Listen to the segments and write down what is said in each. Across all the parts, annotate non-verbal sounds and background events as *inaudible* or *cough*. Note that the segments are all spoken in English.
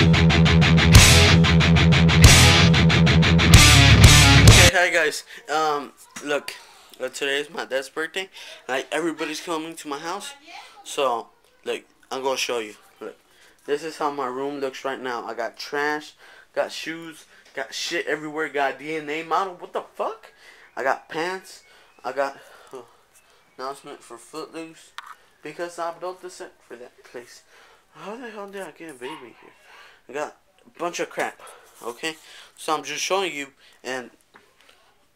Okay, hi guys. Um, look, uh, today is my dad's birthday. Like everybody's coming to my house, so like I'm gonna show you. Look, this is how my room looks right now. I got trash, got shoes, got shit everywhere. Got DNA model. What the fuck? I got pants. I got announcement for Footloose because I built the set for that place. How the hell did I get a baby here? I got a bunch of crap. Okay, so I'm just showing you and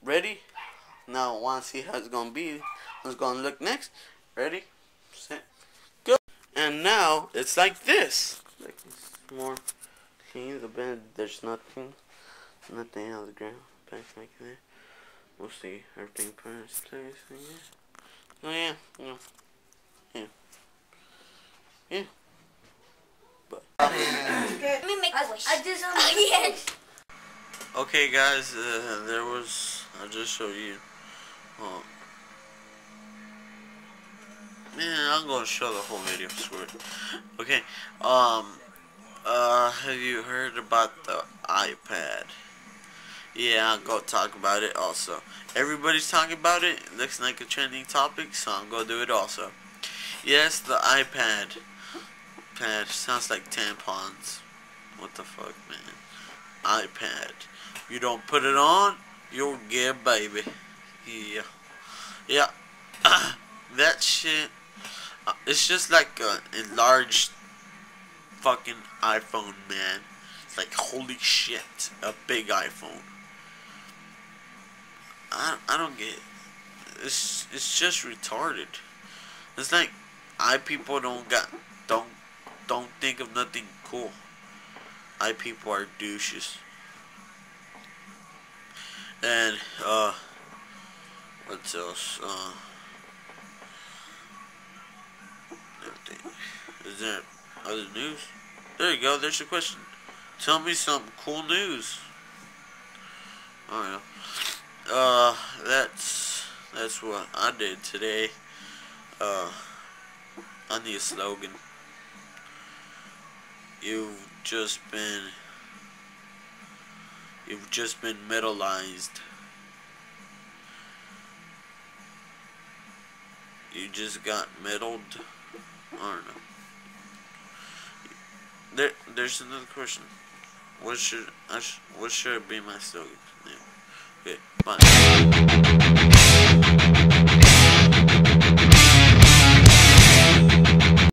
ready. Now, want to see how it's gonna be? How it's gonna look next? Ready, set, go. And now it's like this. Like it's more clean. The bed, there's nothing, nothing on the ground. Back like that. We'll see everything put in place. Oh yeah, yeah, yeah. But. Let me make a wish. I did something. yes. Okay, guys, uh, there was. I'll just show you. Oh. Man, I'm gonna show the whole video. Screw it. Okay. Um. Uh. Have you heard about the iPad? Yeah, I'll go talk about it also. Everybody's talking about it. it looks like a trending topic, so I'm gonna do it also. Yes, the iPad. Pad sounds like tampons. What the fuck, man? iPad. You don't put it on, you'll get baby. Yeah. Yeah. *coughs* that shit. Uh, it's just like a enlarged fucking iPhone, man. It's like, holy shit. A big iPhone. I, I don't get it. It's, it's just retarded. It's like, I people don't got, don't, don't think of nothing cool. I people are douches. And, uh, what else? Uh, is there other news? There you go, there's your question. Tell me some cool news. Oh yeah. Uh, that's, that's what I did today. Uh, I need a slogan. You've just been You've just been metalized. You just got meddled. I don't know. There, there's another question. What should I? Sh what should be my slogan? Yeah. Okay. Bye.